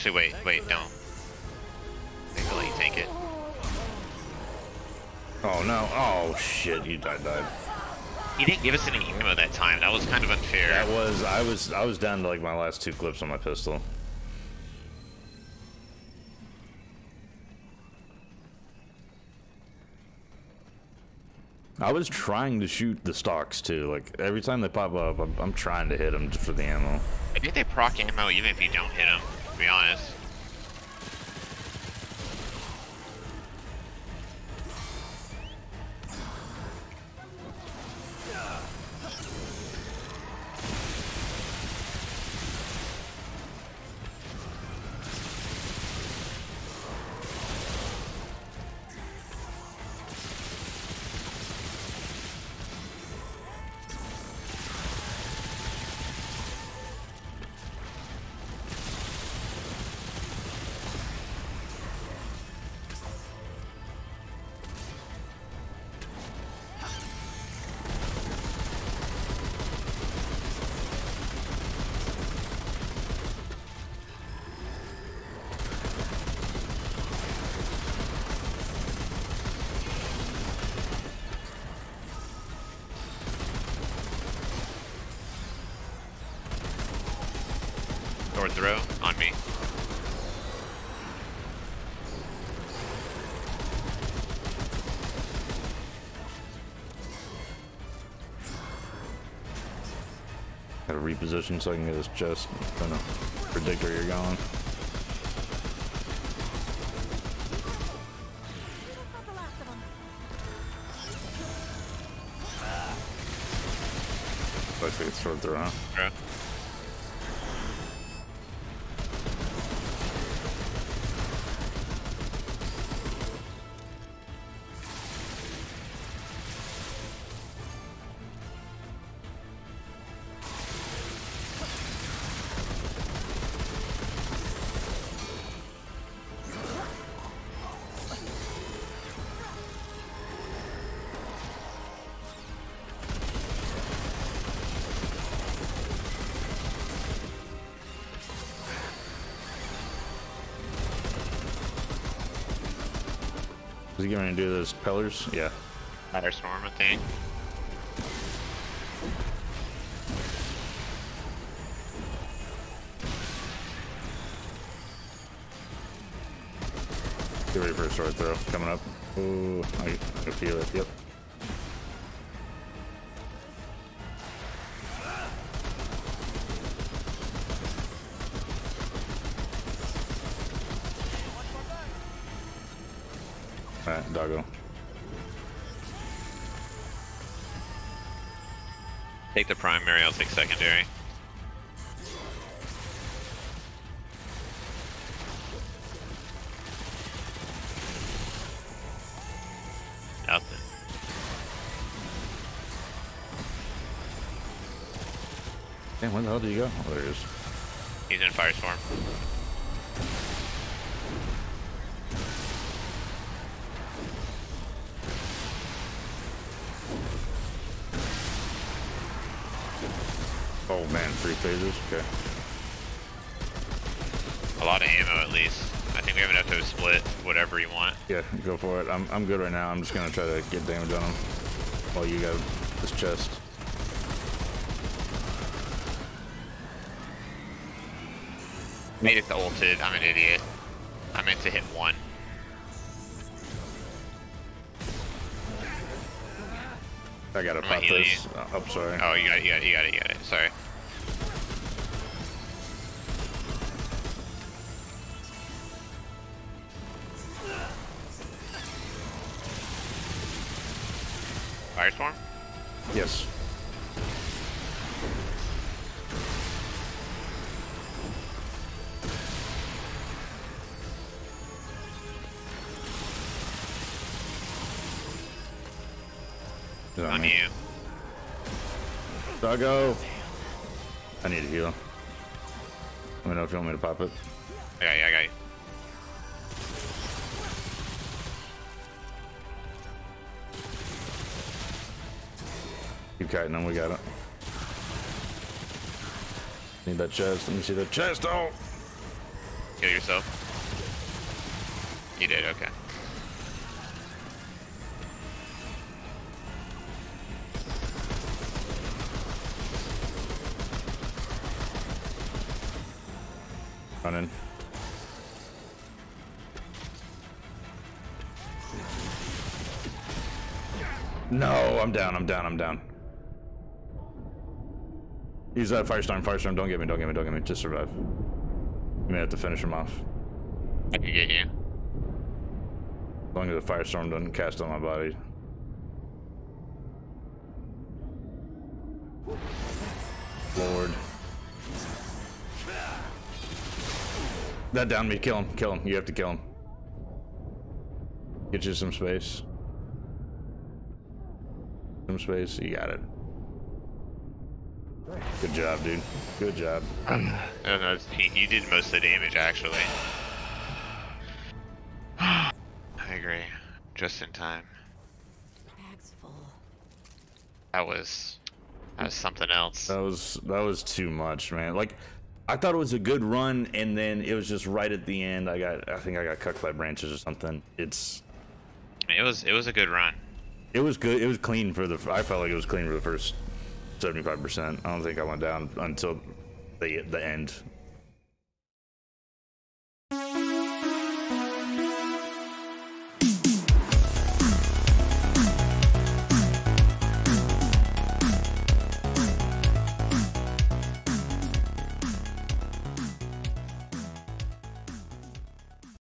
Actually, wait, wait, don't. Maybe let you take it. Oh no! Oh shit! You died. died. He didn't give us any ammo that time. That was kind of unfair. That was I was I was down to like my last two clips on my pistol. I was trying to shoot the stocks too. Like every time they pop up, I'm, I'm trying to hit them just for the ammo. I think they proc ammo even if you don't hit them. Be honest. Sword throw on me. Gotta reposition so I can get his chest. Trying to predict where you're going. Looks like it's sword through, huh? Throw. Is he going to do those pillars? Yeah. Ladder storm, I think. Get ready for a sword throw coming up. Ooh, I, I can feel it. Yep. Alright, doggo. Take the primary, I'll take secondary. Out Nothing. Damn, where the hell did you go? Oh, there he is. He's in Firestorm. Oh man, three phases. Okay. A lot of ammo at least. I think we have enough to split whatever you want. Yeah, go for it. I'm I'm good right now. I'm just gonna try to get damage on him while you got this chest. Made it the ulted. I'm an idiot. I meant to hit one. I gotta pop this. Oh, I'm sorry. Oh, you got it, you got it, you got it, you got it. Sorry. Firestorm? Yes. On me? you. Doggo. I need a heal. Let me know if you want me to pop it. I got you, I got you. Keep kiting them, we got it. Need that chest. Let me see that chest. Oh! kill yourself? You did, okay. Running. No, I'm down, I'm down, I'm down. Use that Firestorm, Firestorm, don't get me, don't get me, don't get me, just survive. You may have to finish him off. I can get you. As long as the Firestorm doesn't cast on my body. Lord. That down me, kill him, kill him, you have to kill him. Get you some space. Some space, you got it. Good job, dude. Good job. No, no, he, you did most of the damage, actually. I agree. Just in time. Bag's full. That was... That was something else. That was that was too much, man. Like I thought it was a good run, and then it was just right at the end. I got I think I got cut by branches or something. It's It was it was a good run. it was good. It was clean for the. I felt like it was clean for the first seventy five percent. I don't think I went down until the the end.